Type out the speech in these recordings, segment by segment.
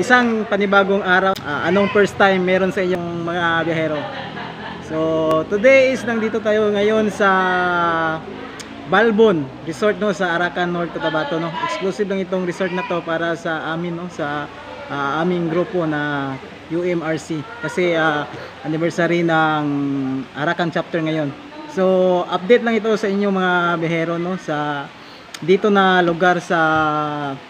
Isang panibagong araw, ah, anong first time meron sa inyong mga biyahero? So, today is nandito tayo ngayon sa Balbon Resort no sa Arakan North Cotabato no. Exclusive lang itong resort na to para sa amin no sa ah, aming grupo na UMRC kasi ah, anniversary ng Arakan chapter ngayon. So, update lang ito sa inyong mga biyahero no sa dito na lugar sa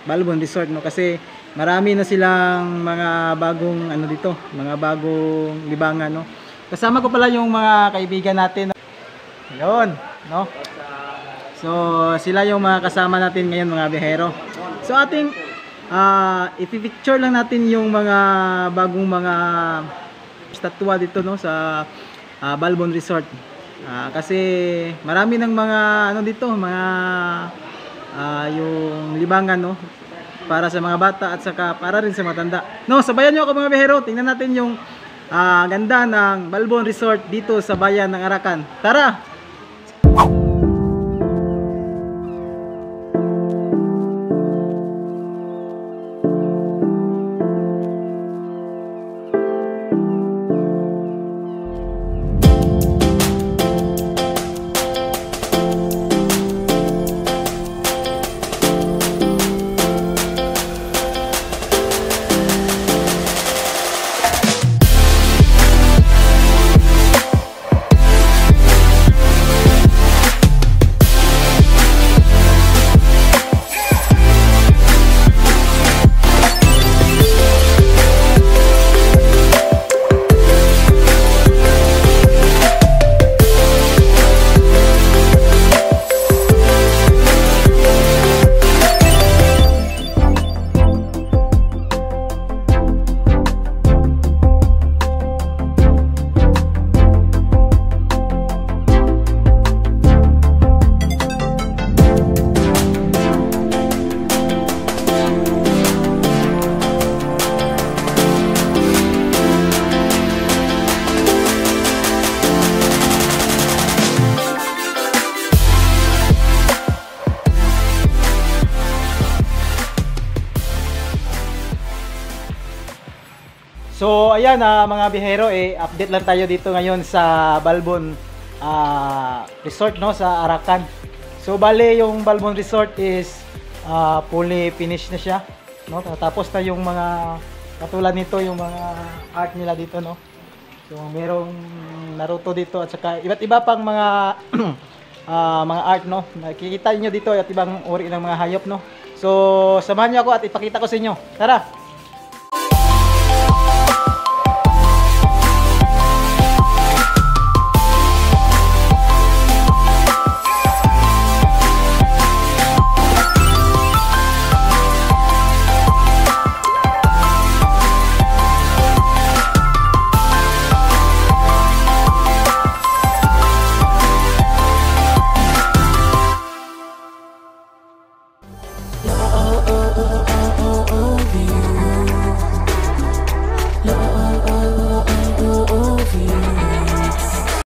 Balbon Resort no kasi marami na silang mga bagong ano dito, mga bagong libangan no. Kasama ko pala yung mga kaibigan natin. Ayun, no? So, sila yung mga kasama natin ngayon mga bihero. So, ating ah ipipicture lang natin yung mga bagong mga statwa dito no sa ah, Balbon Resort. Ah, kasi marami ng mga ano dito, mga ah, yung libangan no para sa mga bata at saka para rin sa matanda. No, sabayan niyo ako mga bihero. Tingnan natin yung ah, ganda ng Balbon Resort dito sa bayan ng Arakan. Tara! So ayan ah, mga bihero eh update lang tayo dito ngayon sa Balbon ah, Resort no sa Arakan. So bale yung Balbon Resort is ah, fully finished na siya no. Tapos na yung mga katulad nito yung mga art nila dito no. So merong Naruto dito at saka iba't iba pang mga ah, mga art no. Nakikita niyo dito at ibang uri ng mga hayop no. So samahan niyo ako at ipakita ko sa inyo. Tara.